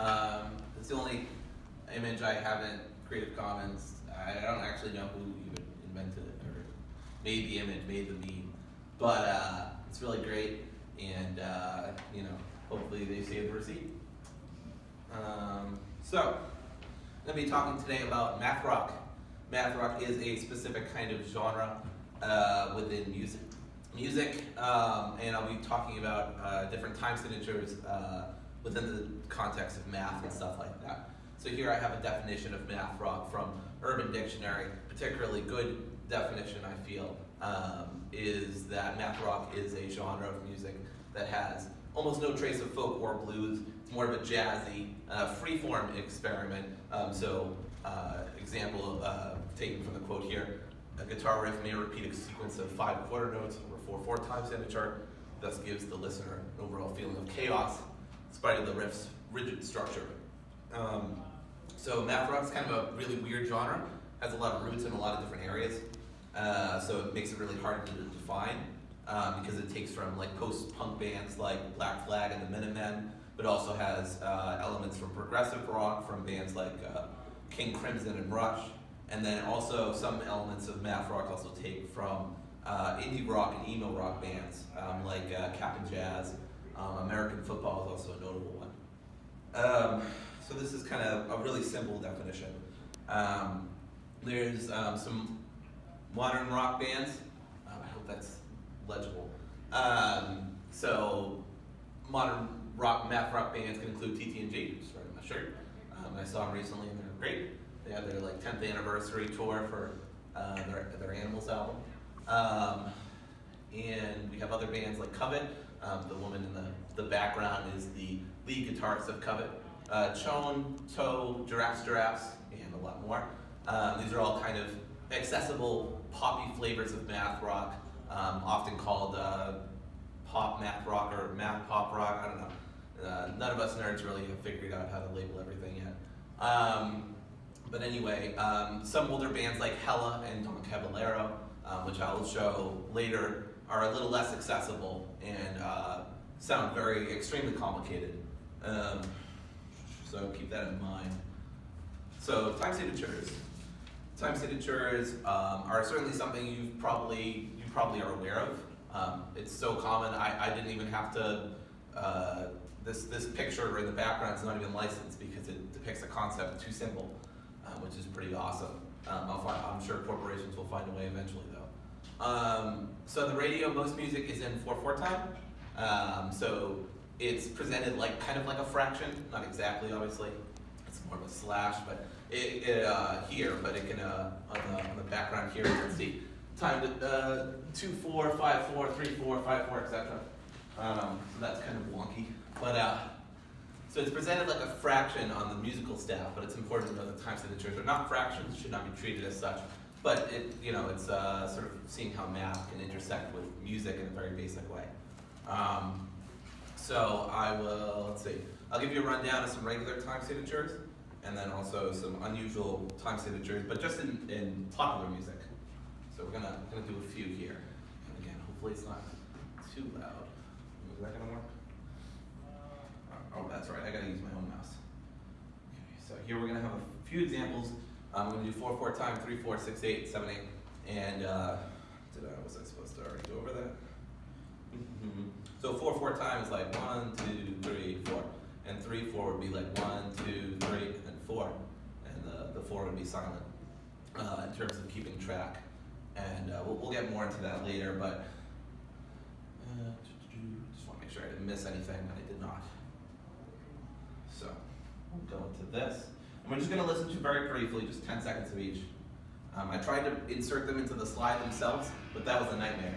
Um, it's the only image I haven't Creative Commons. I don't actually know who even invented it or made the image, made the meme, but uh, it's really great, and uh, you know, hopefully they save the receipt. Um, so, I'm to be talking today about math rock. Math rock is a specific kind of genre uh, within music. Music, um, and I'll be talking about uh, different time signatures uh, within the context of math and stuff like that. So here I have a definition of math rock from Urban Dictionary, particularly good definition I feel, um, is that math rock is a genre of music that has almost no trace of folk or blues. It's more of a jazzy, uh, freeform experiment. Um, so, uh, example uh, taken from the quote here, a guitar riff may repeat a sequence of five quarter notes over four four times in a chart, thus gives the listener an overall feeling of chaos, spite of the riff's rigid structure. Um, so math rock is kind of a really weird genre, has a lot of roots in a lot of different areas, uh, so it makes it really hard to define um, because it takes from like post-punk bands like Black Flag and the Minutemen, but also has uh, elements from progressive rock from bands like uh, King Crimson and Rush, and then also some elements of math rock also take from uh, indie rock and emo rock bands um, like uh, Cap'n Jazz. Um, American football is also a notable one. Um, so this is kind of a really simple definition. Um, there's um, some modern rock bands. Um, I hope that's legible. Um, so modern rock, math rock bands can include TTNG, just right on my shirt. I saw them recently and they're great. They had their like 10th anniversary tour for uh, their, their Animals album. Um, and we have other bands like Covet. Um, the woman in the, the background is the lead guitarist of Covet. Uh, Chon, Toe, Giraffes Giraffes, and a lot more. Um, these are all kind of accessible poppy flavors of math rock, um, often called uh, pop math rock or math pop rock. I don't know. Uh, none of us nerds really have figured out how to label everything yet. Um, but anyway, um, some older bands like Hella and Don Caballero, um, which I will show later, are a little less accessible and uh, sound very extremely complicated. Um, so keep that in mind. So time signatures. Time signatures um, are certainly something you probably you probably are aware of. Um, it's so common. I, I didn't even have to. Uh, this this picture in the background is not even licensed because it depicts a concept too simple, uh, which is pretty awesome. Um, find, I'm sure corporations will find a way eventually, though. Um, so the radio, most music is in 4/4 time. Um, so it's presented like kind of like a fraction, not exactly, obviously. It's more of a slash, but it, it uh, here, but it can uh, on, the, on the background here, you can see time to uh, two four, five four, three four, five four, etc. Um, so that's kind of wonky, but uh, so it's presented like a fraction on the musical staff, but it's important to know that time signatures are not fractions, should not be treated as such. But it, you know, it's uh, sort of seeing how math can intersect with music in a very basic way. Um, so I will, let's see, I'll give you a rundown of some regular time signatures and then also some unusual time signatures, but just in, in popular music. So we're gonna, gonna do a few here. And again, hopefully it's not too loud. Is that gonna work? Oh, that's right, I gotta use my own mouse. Okay, so here we're gonna have a few examples. I'm gonna do 4, 4 time, 3, 4, 6, 8, 7, 8. And uh, did I, was I supposed to already go over that? Mm-hmm. So 4, 4 time is like 1, 2, 3, 4. And 3, 4 would be like one, two, three, and 4. And the, the 4 would be silent uh, in terms of keeping track. And uh, we'll, we'll, get more into that later, but uh, just want to make sure I didn't miss anything, I did not. So we'll go into this. And we're just going to listen to very briefly, just 10 seconds of each. Um, I tried to insert them into the slide themselves, but that was a nightmare.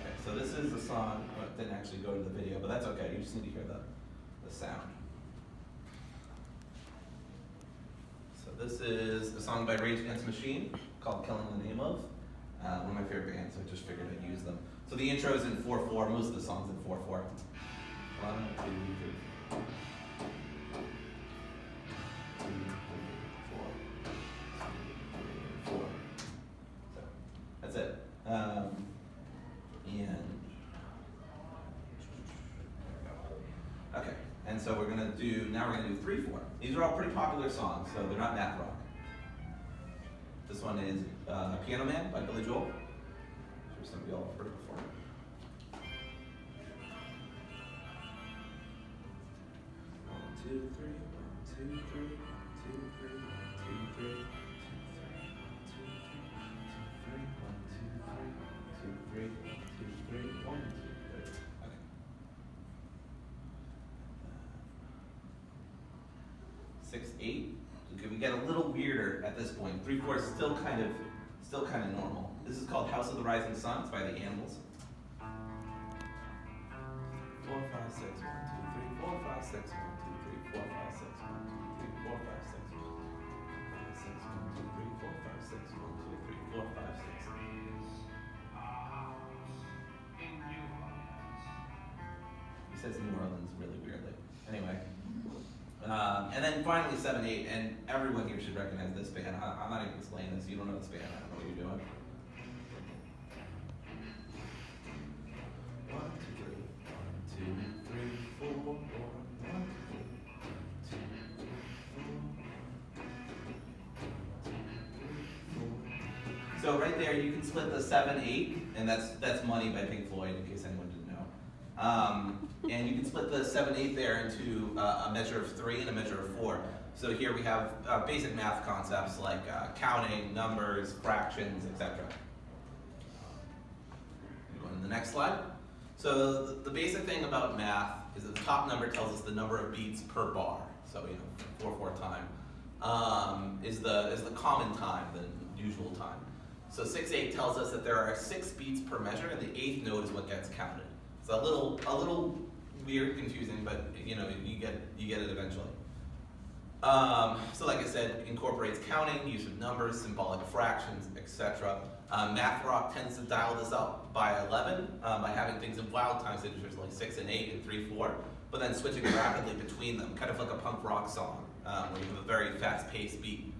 Okay, so this is the song. It didn't actually go to the video, but that's okay. You just need to hear the, the sound. So this is a song by Rage Against the Machine called Killing the Name of. Uh, one of my favorite bands, so I just figured I'd use them. So the intro is in 4-4, most of the songs in 4-4. One, two, three. And so we're gonna do, now we're gonna do three, four. These are all pretty popular songs, so they're not math rock. This one is uh, Piano Man by Billy Joel. I'm sure some of y'all have heard it before. One, two, three, one, two, three, one, two, three, one, two, three, one, two, three, one, two, three, one, two, three, one, two, three, one, two, three, one, two, three. Okay. Six, eight. Okay, we get a little weirder at this point. Three, four is still kind of, still kind of normal. This is called House of the Rising Sun. It's by the Animals. Four, five, six, one, two, three, four, five, six, one, two, three, four, five, six, one, two, three, four, five, six, one, five, six, one, two, three, four, five, six, one, two, three, four, five, six. He says New Orleans really weirdly. Um, and then finally, 7 8, and everyone here should recognize this band. I, I'm not even explaining this. You don't know this band. I don't know what you're doing. So right there, you can split the seven, eight, and that's that's "Money" by Pink Floyd, in case anyone didn't know. Um, and you can split the seven, eight there into uh, a measure of three and a measure of four. So here we have uh, basic math concepts like uh, counting, numbers, fractions, etc. Go to the next slide. So the, basic thing about math is that the top number tells us the number of beats per bar. So you know, four four time um, is the is the common time, the usual time. So six eight tells us that there are six beats per measure, and the eighth note is what gets counted. It's a little a little weird, confusing, but you know you get you get it eventually. Um, so like I said, incorporates counting, use of numbers, symbolic fractions, etc. Um, math rock tends to dial this up by 11 um, by having things in wild time signatures like 6 and 8 and 3, 4, but then switching rapidly between them, kind of like a punk rock song um, where you have a very fast-paced beat.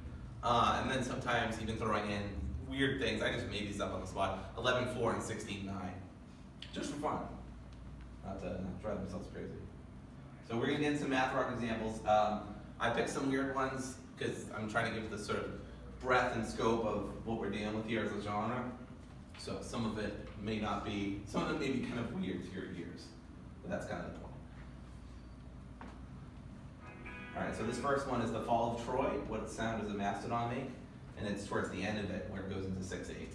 Uh, and then sometimes even throwing in weird things, I just made these up on the spot, 11, 4 and 16, 9. Just for fun, not to, drive themselves crazy. So we're gonna get into some math rock examples. Um, I picked some weird ones because I'm trying to give the sort of breadth and scope of what we're dealing with here as a genre. So some of it may not be, some of it may be kind of weird to your ears, but that's kind of the point. All right, so this first one is the Fall of Troy. What sound does a mastodon make? And it's towards the end of it where it goes into six eight.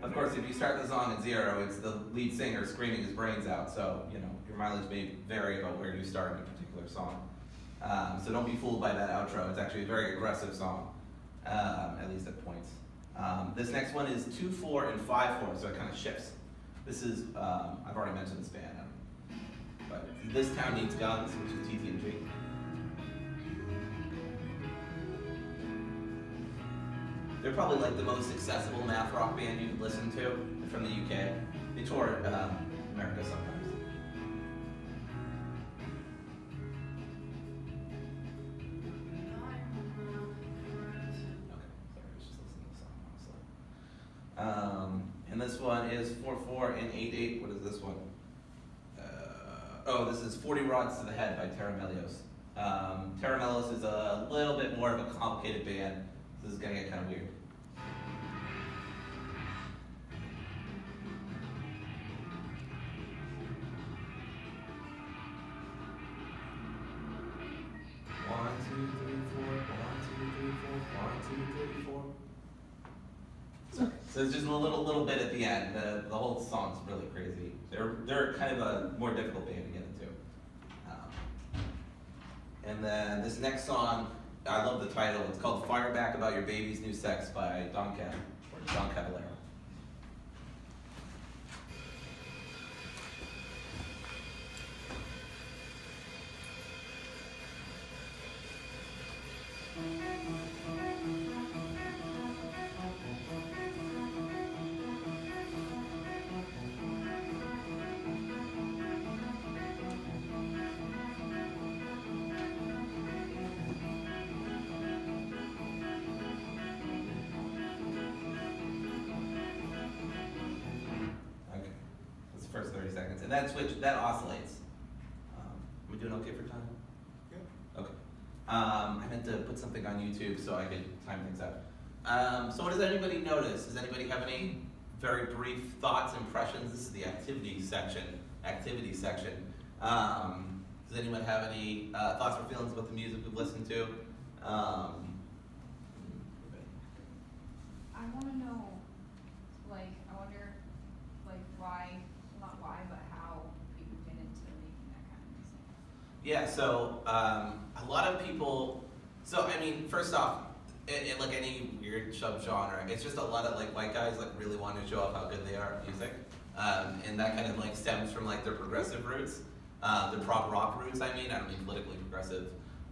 Of course, if you start the song at zero, it's the lead singer screaming his brains out. So you know your mileage may vary about where you start in a particular song. Um, so don't be fooled by that outro. It's actually a very aggressive song, um, at least at points. Um, this next one is two four and five four, so it kind of shifts. This is um, I've already mentioned this band, but this town needs guns, which is TTNG. They're probably like the most accessible math rock band you listen to from the UK. They tour um, America sometimes. Um, and this one is 4-4 and 8-8. What is this one? Uh, oh, this is 40 Rods to the Head by Tera Melos. Um, Tera Melos is a little bit more of a complicated band. This is gonna get kind of weird. One, two, three, four. One, two, three, four. One, two, three, four. So it's just a little, little bit at the end. The, the whole song's really crazy. They're, they're kind of a more difficult band to get into. Um, and then this next song, I love the title. It's called "Fire Back About Your Baby's New Sex" by Don Cab or Don Caballero. 30 And that switch, that oscillates. Um, am I doing okay for time? Yeah. Okay. Um, I meant to put something on YouTube so I could time things out. Um, so what does anybody notice? Does anybody have any very brief thoughts, impressions? This is the activity section. Activity section. Um, does anyone have any uh, thoughts or feelings about the music we've listened to? Um, I want to know, like, I wonder, like, why, why, but how people get into making that kind of music. Yeah, so um, a lot of people. So I mean, first off, it, it, like any weird subgenre, it's just a lot of like white guys like really want to show off how good they are at music, um, and that kind of like stems from like their progressive roots, uh, their prog rock roots. I mean, I don't mean politically progressive.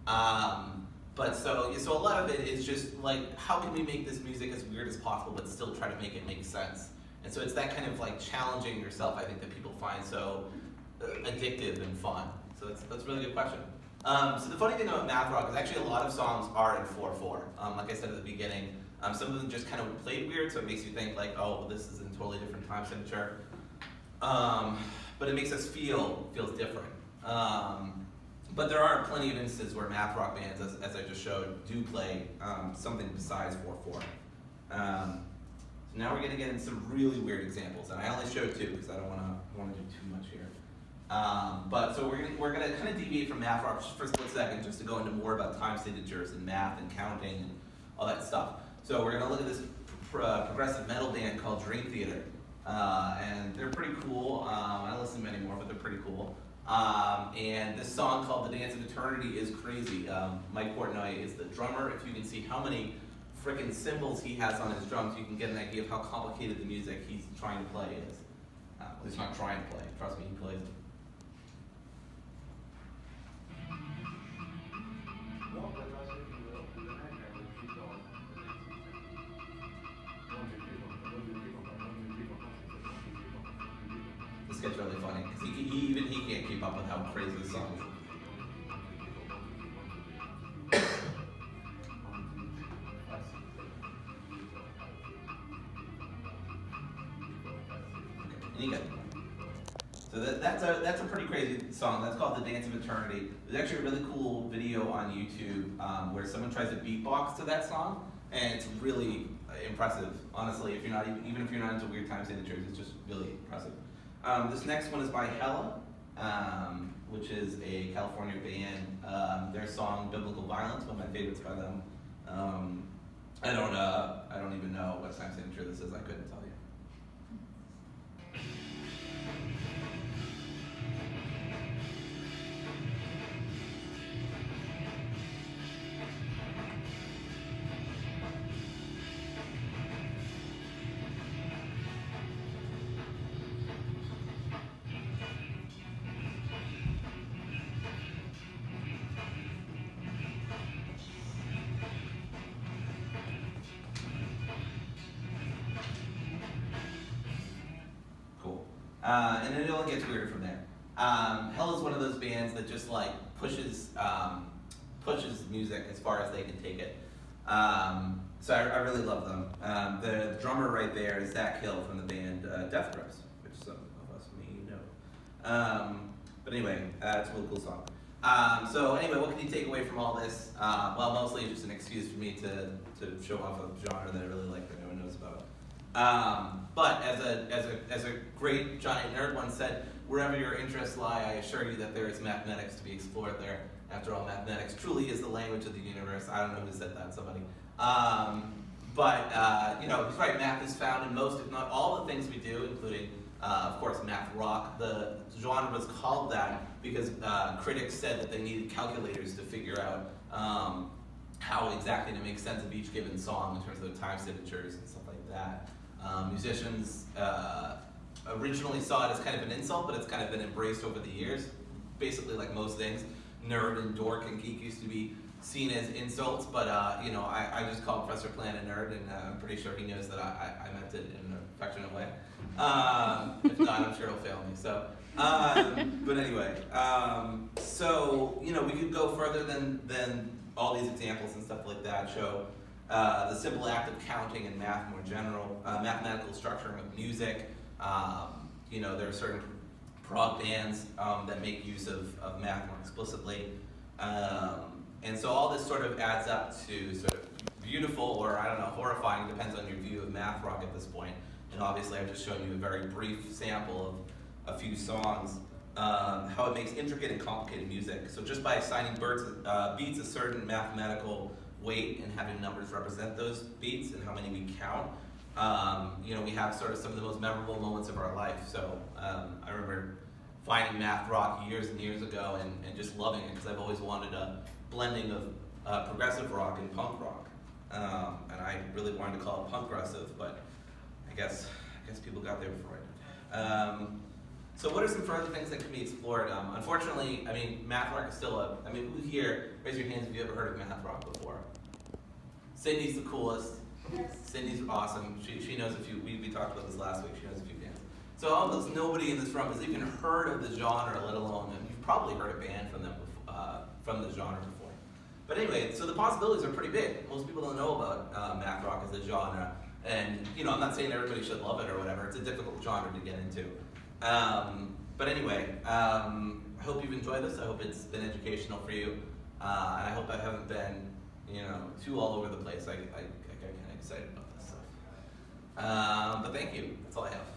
Um, but so so a lot of it is just like how can we make this music as weird as possible, but still try to make it make sense. And so it's that kind of like challenging yourself. I think that people find so uh, addictive and fun. So that's that's a really good question. Um, so the funny thing about math rock is actually a lot of songs are in 4-4. Um, like I said at the beginning, um, some of them just kind of played weird, so it makes you think like, oh, well, this is in totally different time signature. Um, but it makes us feel feels different. Um, but there are plenty of instances where math rock bands, as, as I just showed, do play um, something besides 4-4. Um, so now we're going to get into some really weird examples, and I only showed two because I don't want to do too much here. Um, but so we're gonna, we're gonna kind of deviate from math for a split second, just to go into more about time signatures and math and counting and all that stuff. So we're gonna look at this uh, progressive metal band called Dream Theater, uh, and they're pretty cool. Um, I don't listen to them anymore, but they're pretty cool. Um, and this song called "The Dance of Eternity" is crazy. Um, Mike Portnoy is the drummer. If you can see how many freaking cymbals he has on his drums, you can get an idea of how complicated the music he's trying to play is. Uh, well, he's not trying to play. Trust me, he plays. He, even he can't keep up with how crazy this song is. So that, that's a that's a pretty crazy song. That's called "The Dance of Eternity." There's actually a really cool video on YouTube um, where someone tries to beatbox to that song, and it's really impressive. Honestly, if you're not even, even if you're not into weird time signatures, it's just really impressive. Um, this next one is by Hella, um, which is a California band. Um, their song "Biblical Violence," one of my favorites by them. Um, I don't uh, I don't even know what time signature this is. I couldn't tell you. Uh, and then it only gets weirder from there. Um, Hella is one of those bands that just like pushes um, pushes music as far as they can take it. Um, so I, I really love them. Um, the drummer right there is Zach Hill from the band uh, Death Grips, which some of us may know. Um, but anyway, uh, it's a really cool song. Um, so anyway, what can you take away from all this? Uh, well, mostly just an excuse for me to, to show off a genre that I really like that no one knows about. Um, but as a, as, a, as a great giant nerd once said, wherever your interests lie, I assure you that there is mathematics to be explored there. After all, mathematics truly is the language of the universe. I don't know who said that, somebody. Um, but, uh, you know, he's right, math is found in most, if not all, the things we do, including, uh, of course, math rock. The genre was called that because uh, critics said that they needed calculators to figure out um, how exactly to make sense of each given song in terms of the time signatures and stuff like that. Um, musicians uh, originally saw it as kind of an insult, but it's kind of been embraced over the years. Basically, like most things, nerd and dork and geek used to be seen as insults, but uh, you know, I, I just call Professor Plante a nerd, and uh, I'm pretty sure he knows that I, I, I meant it in an affectionate way. Um, if not, I'm sure he'll fail me. So, um, but anyway, um, so you know, we could go further than than all these examples and stuff like that show. Uh, the simple act of counting and math more general, uh, mathematical structuring of music. Um, you know, there are certain prog bands um, that make use of, of math more explicitly. Um, and so all this sort of adds up to sort of beautiful or I don't know, horrifying, depends on your view of math rock at this point. And obviously I've just shown you a very brief sample of a few songs, um, how it makes intricate and complicated music. So just by assigning birds, uh, beats a certain mathematical weight and having numbers represent those beats and how many we count, um, you know, we have sort of some of the most memorable moments of our life. So um, I remember finding math rock years and years ago and, and just loving it because I've always wanted a blending of uh, progressive rock and punk rock. Um, and I really wanted to call it punk progressive, but I guess I guess people got there before I did. Um, so what are some further things that can be explored? Um, unfortunately, I mean, math rock is still a. I mean, who here? Raise your hands if you ever heard of math rock before. Cindy's the coolest. Sydney's awesome. She, she knows a few. We, we talked about this last week. She knows a few bands. So almost nobody in this room has even heard of the genre, let alone you've probably heard a band from them uh, from the genre before. But anyway, so the possibilities are pretty big. Most people don't know about uh, math rock as a genre, and you know I'm not saying everybody should love it or whatever. It's a difficult genre to get into. Um, but anyway, um, I hope you've enjoyed this. I hope it's been educational for you, uh, I hope I haven't been you know too all over the place. I, I, I got kind of excited about this stuff. Um, but thank you. That's all I have.